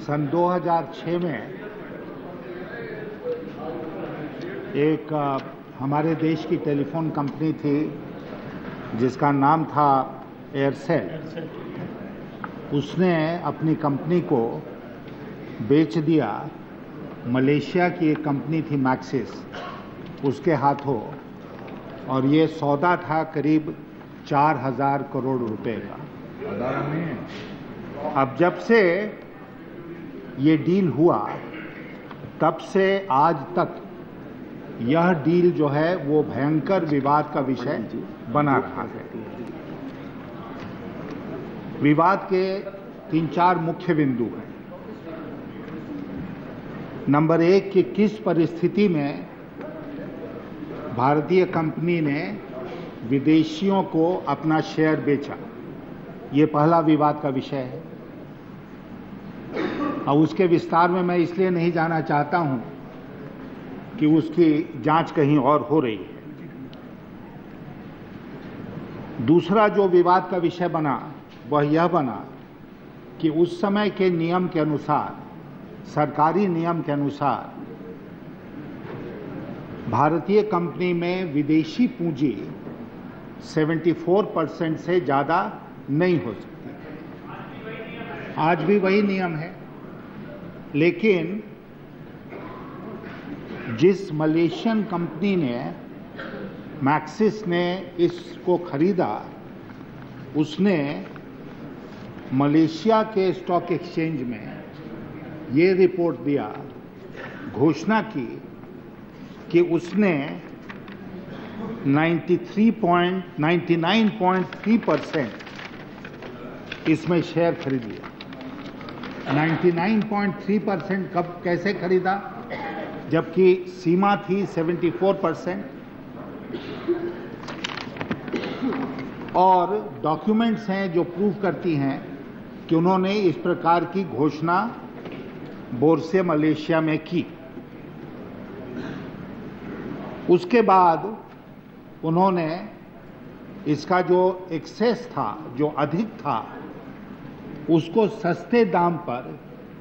सन 2006 में एक हमारे देश की टेलीफोन कंपनी थी जिसका नाम था एयरसेल। उसने अपनी कंपनी को बेच दिया। मलेशिया की एक कंपनी थी मैक्सिस उसके हाथों। और ये सौदा था करीब चार हज़ार करोड़ रुपए का। अब जब से ये डील हुआ तब से आज तक यह डील जो है वो भयंकर विवाद का विषय बना रहा है विवाद के तीन चार मुख्य बिंदु हैं। नंबर एक कि किस परिस्थिति में भारतीय कंपनी ने विदेशियों को अपना शेयर बेचा? ये पहला विवाद का विषय है। और उसके विस्तार में मैं इसलिए नहीं जाना चाहता हूँ कि उसकी जाँच कहीं और हो रही है। दूसरा जो विवाद का विषय बना, वह यह बना कि उस समय के नियम के अनुसार, सरकारी नियम के अनुसार, भारतीय कंपनी में विदेशी पूंजी 74 परसेंट से ज़्यादा नहीं हो सकती। आज भी वही नियम है। लेकिन जिस मलेशियन कंपनी ने, मैक्सिस ने इसको खरीदा, उसने मलेशिया के स्टॉक एक्सचेंज में ये रिपोर्ट दिया, घोषणा की कि उसने 93.99.3 परसेंट इसमें शेयर खरीद लिया। 99.3 परसेंट कब कैसे खरीदा? जबकि सीमा थी 74 परसेंट और डॉक्यूमेंट्स हैं जो प्रूव करती हैं कि उन्होंने इस प्रकार की घोषणा बोरसे मलेशिया में की। उसके बाद उन्होंने इसका जो एक्सेस था, जो अधिक था उसको सस्ते दाम पर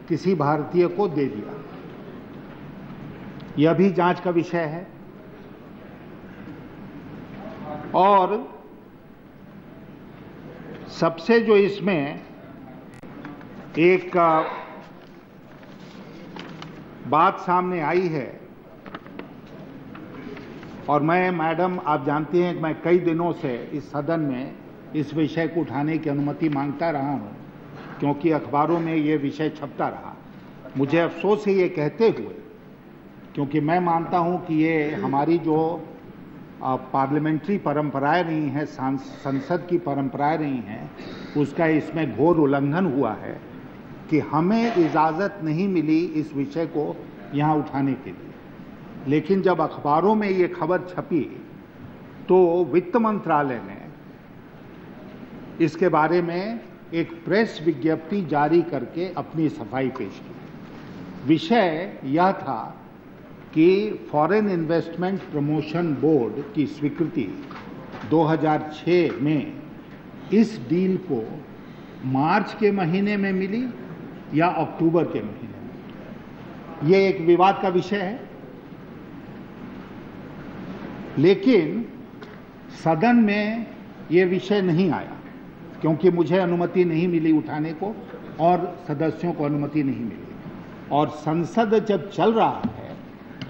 किसी भारतीय को दे दिया। यह भी जाँच का विषय है। और सबसे जो इसमें एक बात सामने आई है, और मैं, मैडम, आप जानते हैं कि मैं कई दिनों से इस सदन में इस विषय को उठाने की अनुमति माँगता रहा हूँ। क्योंकि अखबारों में ये विषय छपता रहा। मुझे अफसोस है ये कहते हुए, क्योंकि मैं मानता हूँ कि ये हमारी जो पार्लियामेंट्री परंपराएँ रही हैं संसद की परंपराएँ रही हैं, उसका इसमें घोर उल्लंघन हुआ है कि हमें इजाज़त नहीं मिली इस विषय को यहाँ उठाने के लिए। लेकिन जब अखबारों में ये खबर छपी तो वित्त मंत्रालय ने इसके बारे में एक प्रेस विज्ञप्ति जारी करके अपनी सफ़ाई पेश की। विषय यह था कि फॉरेन इन्वेस्टमेंट प्रमोशन बोर्ड की स्वीकृति 2006 में इस डील को मार्च के महीने में मिली या अक्टूबर के महीने में ये एक विवाद का विषय है। लेकिन सदन में ये विषय नहीं आया। क्योंकि मुझे अनुमति नहीं मिली उठाने को और सदस्यों को अनुमति नहीं मिली। और संसद जब चल रहा है,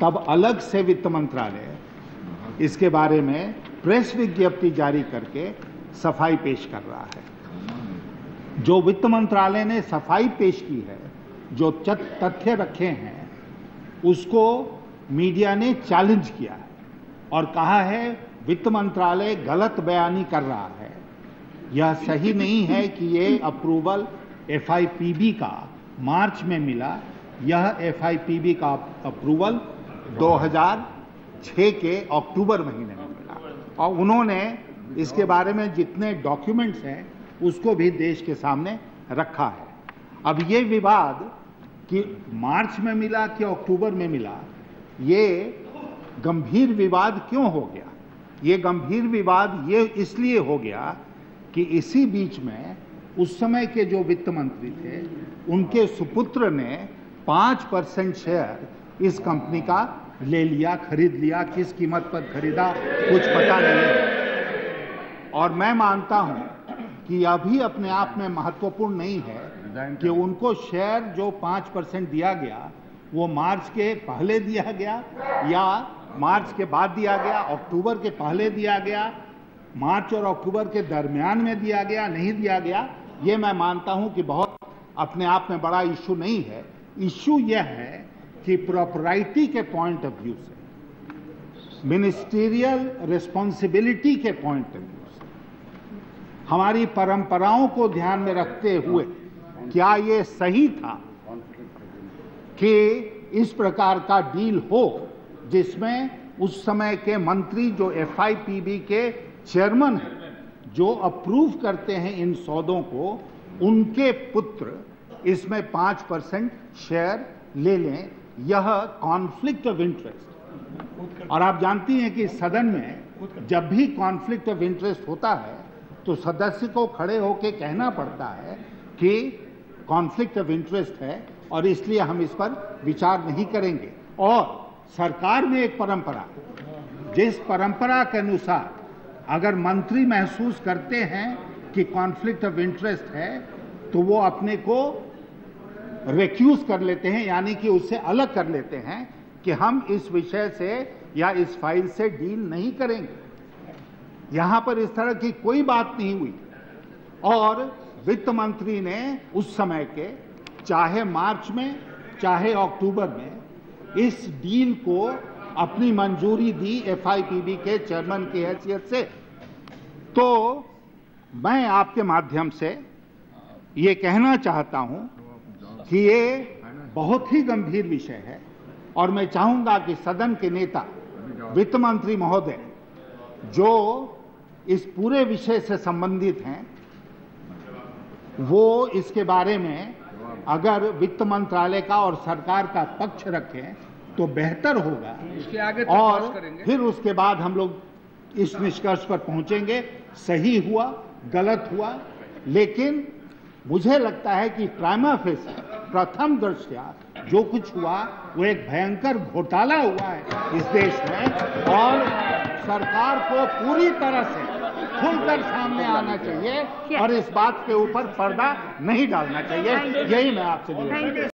तब अलग से वित्त मंत्रालय इसके बारे में प्रेस विज्ञप्ति जारी करके सफ़ाई पेश कर रहा है। जो वित्त मंत्रालय ने सफ़ाई पेश की है, जो तथ्य रखे हैं, उसको मीडिया ने चैलेंज किया है और कहा है, वित्त मंत्रालय गलत बयानी कर रहा है। यह सही नहीं है कि ये अप्रूवल एफआईपीबी का मार्च में मिला। यह एफआईपीबी का अप्रूवल 2006 के अक्टूबर महीने में मिला। और उन्होंने इसके बारे में जितने डॉक्यूमेंट्स हैं, उसको भी देश के सामने रखा है। अब ये विवाद कि मार्च में मिला कि अक्टूबर में मिला, ये गंभीर विवाद क्यों हो गया? ये गंभीर विवाद ये इसलिए हो गया कि इसी बीच में उस समय के जो वित्त मंत्री थे, उनके सुपुत्र ने पाँच परसेंट शेयर इस कंपनी का ले लिया, खरीद लिया, किस कीमत पर खरीदा, कुछ पता नहीं और मैं मानता हूँ कि अभी अपने आप में महत्वपूर्ण नहीं है कि उनको शेयर जो पाँच परसेंट दिया गया, वो मार्च के पहले दिया गया या मार्च के बाद दिया गया, अक्टूबर के पहले दिया गया मार्च और अक्टूबर के दरमियान में दिया गया, नहीं दिया गया, ये मैं मानता हूँ कि बहुत अपने आप में बड़ा इश्यू नहीं है। इश्यू यह है कि प्रॉपराइटी के पॉइंट ऑफ़ व्यू से मिनिस्टीरियल रिस्पॉन्सिबिलिटी के पॉइंट ऑफ़ व्यू से, हमारी परंपराओं को ध्यान में रखते हुए क्या ये सही था कि इस प्रकार का डील हो जिसमें उस समय के मंत्री जो एफआईपीबी के चेयरमैन हैं, जो अप्रूव करते हैं इन सौदों को, उनके पुत्र इसमें पाँच परसेंट शेयर ले लें। यह कॉन्फ्लिक्ट ऑफ़ इंटरेस्ट और आप जानती हैं कि सदन में जब भी कॉन्फ्लिक्ट ऑफ़ इंटरेस्ट होता है तो सदस्य को खड़े होकर कहना पड़ता है कि कॉन्फ्लिक्ट ऑफ़ इंटरेस्ट है और इसलिए हम इस पर विचार नहीं करेंगे। और सरकार में एक परंपरा जिस परंपरा के अनुसार अगर मंत्री महसूस करते हैं कि कॉन्फ्लिक्ट ऑफ़ इंटरेस्ट है तो वो अपने को रेक्यूज कर लेते हैं, यानी कि उससे अलग कर लेते हैं कि हम इस विषय से या इस फ़ाइल से डील नहीं करेंगे। यहाँ पर इस तरह की कोई बात नहीं हुई। और वित्त मंत्री ने उस समय के, चाहे मार्च में, चाहे अक्टूबर में, इस डील को अपनी मंजूरी दी एफआईपीबी के चेयरमैन की हैसियत से। तो मैं आपके माध्यम से ये कहना चाहता हूँ कि ये बहुत ही गंभीर विषय है और मैं चाहूँगा कि सदन के नेता वित्त मंत्री महोदय जो इस पूरे विषय से संबंधित हैं वो इसके बारे में अगर वित्त मंत्रालय का और सरकार का पक्ष रखें तो बेहतर होगा। इसके आगे और फिर उसके बाद हम लोग इस निष्कर्ष पर पहुँचेंगे। सही हुआ गलत हुआ लेकिन मुझे लगता है कि प्राइमा फेस प्रथम दृष्टया जो कुछ हुआ वो एक भयंकर घोटाला हुआ है इस देश में और सरकार को पूरी तरह से खुलकर सामने आना चाहिए और इस बात के ऊपर पर्दा नहीं डालना चाहिए। यही मैं आपसे you.